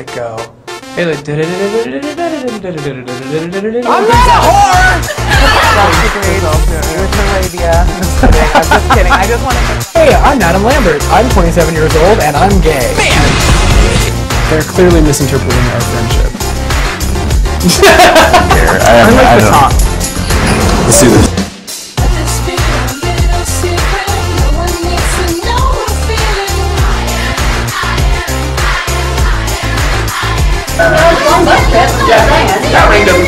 it go? Hey, like, I'm I'm not a whore! Arabia. I'm just kidding. I'm just kidding. I just want to. Hey, I'm Adam Lambert. I'm 27 years old and I'm gay. Man! They're clearly misinterpreting our friendship. Here, I, I like I the don't- top. Let's do this. That ring